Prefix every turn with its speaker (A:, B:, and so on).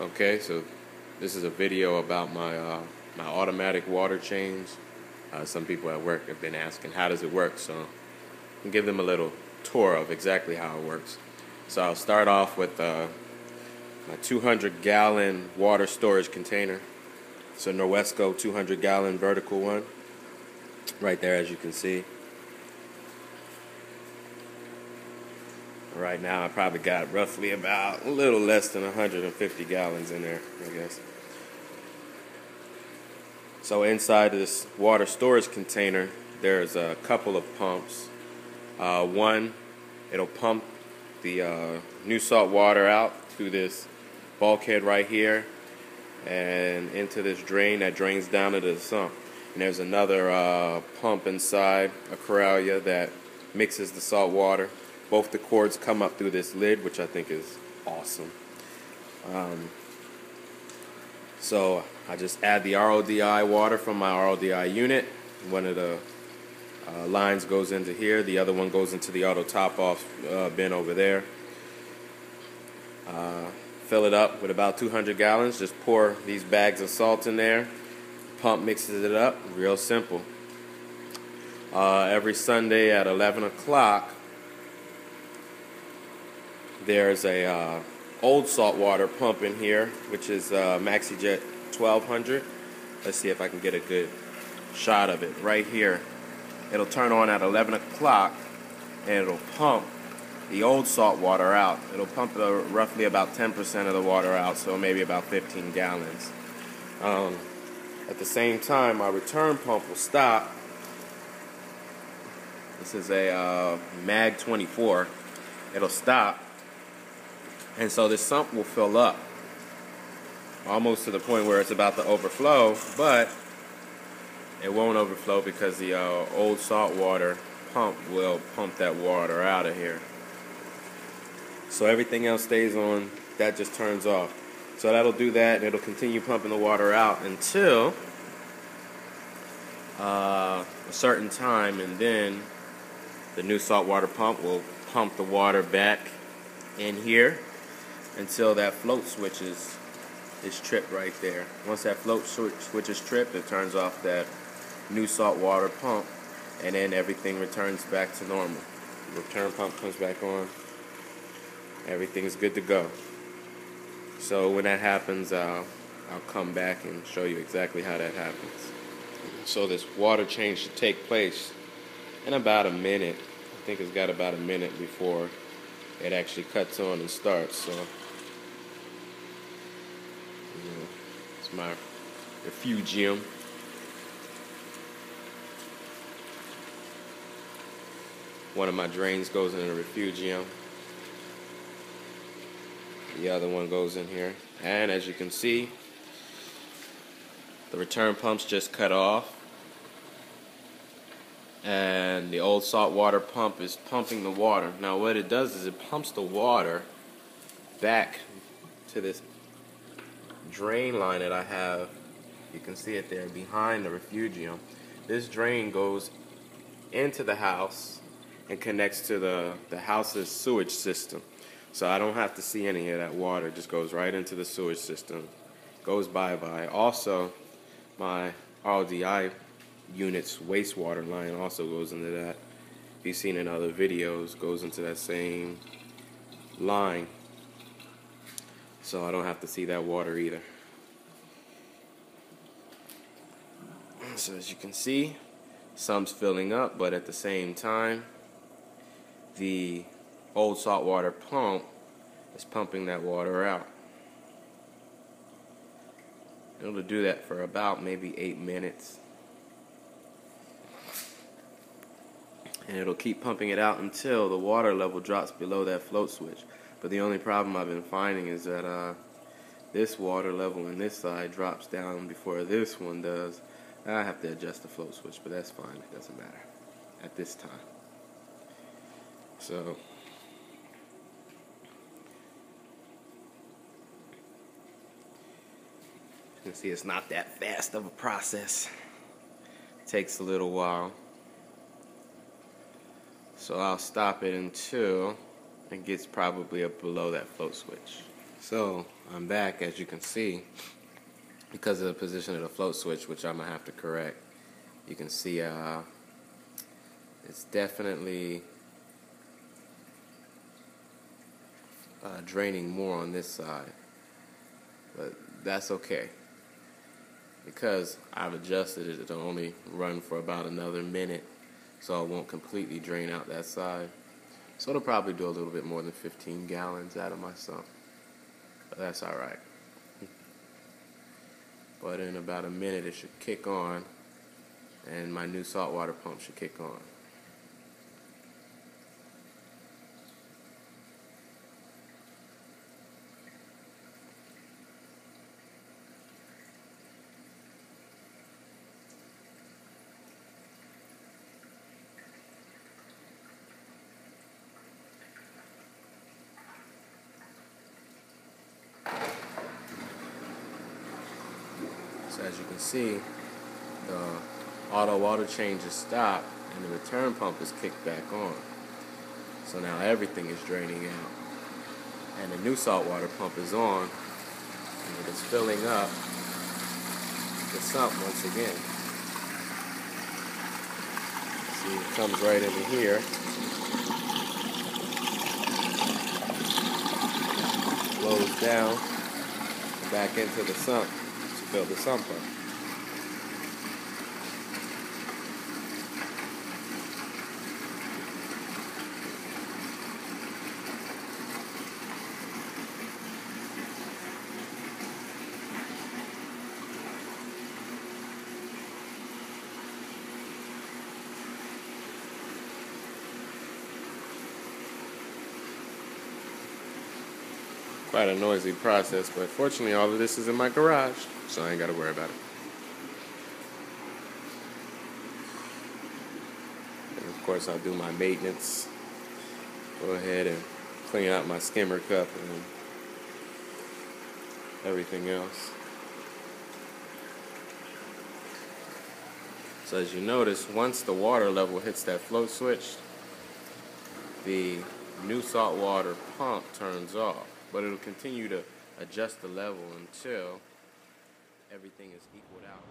A: Okay, so this is a video about my uh, my automatic water change. Uh, some people at work have been asking how does it work, so I'll give them a little tour of exactly how it works. So I'll start off with uh, my 200 gallon water storage container. It's a Norwesco 200 gallon vertical one, right there as you can see. Right now, I probably got roughly about a little less than 150 gallons in there, I guess. So inside this water storage container, there's a couple of pumps. Uh, one, it'll pump the uh, new salt water out through this bulkhead right here and into this drain that drains down into the sump. And there's another uh, pump inside a Koralia that mixes the salt water both the cords come up through this lid, which I think is awesome. Um, so I just add the RODI water from my RODI unit. One of the uh, lines goes into here. The other one goes into the auto top off uh, bin over there. Uh, fill it up with about 200 gallons. Just pour these bags of salt in there. Pump mixes it up. Real simple. Uh, every Sunday at 11 o'clock, there's a uh, old saltwater pump in here, which is uh, MaxiJet 1200. Let's see if I can get a good shot of it right here. It'll turn on at 11 o'clock and it'll pump the old salt water out. It'll pump the, roughly about 10% of the water out, so maybe about 15 gallons. Um, at the same time, my return pump will stop. This is a uh, MAG 24. It'll stop and so this sump will fill up almost to the point where it's about to overflow, but it won't overflow because the uh, old salt water pump will pump that water out of here. So everything else stays on, that just turns off. So that'll do that, and it'll continue pumping the water out until uh, a certain time, and then the new saltwater pump will pump the water back in here until that float switch is, tripped right there. Once that float switch is tripped, it turns off that new salt water pump and then everything returns back to normal. The return pump comes back on. Everything's good to go. So when that happens, uh, I'll come back and show you exactly how that happens. So this water change should take place in about a minute. I think it's got about a minute before it actually cuts on and starts. So it's my refugium. One of my drains goes in the refugium. The other one goes in here. And as you can see, the return pump's just cut off. And the old saltwater pump is pumping the water. Now what it does is it pumps the water back to this drain line that I have, you can see it there behind the refugium. This drain goes into the house and connects to the, the house's sewage system. So I don't have to see any of that water. It just goes right into the sewage system. Goes bye-bye. Also, my RODI unit's wastewater line also goes into that. If you've seen in other videos, goes into that same line so I don't have to see that water either. So as you can see, sump's filling up, but at the same time, the old saltwater pump is pumping that water out. It'll do that for about maybe eight minutes. And it'll keep pumping it out until the water level drops below that float switch. But the only problem I've been finding is that uh, this water level in this side drops down before this one does. I have to adjust the float switch, but that's fine. It doesn't matter at this time. So you can see it's not that fast of a process. It takes a little while. So I'll stop it until it gets probably up below that float switch. So I'm back, as you can see, because of the position of the float switch, which I'm gonna have to correct. You can see uh, it's definitely uh, draining more on this side, but that's okay because I've adjusted it to only run for about another minute, so it won't completely drain out that side. So it'll probably do a little bit more than 15 gallons out of my sump. But that's all right. But in about a minute, it should kick on, and my new saltwater pump should kick on. As you can see, the auto water change is stopped and the return pump is kicked back on. So now everything is draining out. And the new saltwater pump is on and it is filling up the sump once again. See, it comes right into here. Flows down back into the sump build sump up. quite a noisy process, but fortunately all of this is in my garage, so I ain't got to worry about it. And of course I'll do my maintenance. Go ahead and clean out my skimmer cup and everything else. So as you notice, once the water level hits that float switch, the new saltwater pump turns off but it'll continue to adjust the level until everything is equaled out.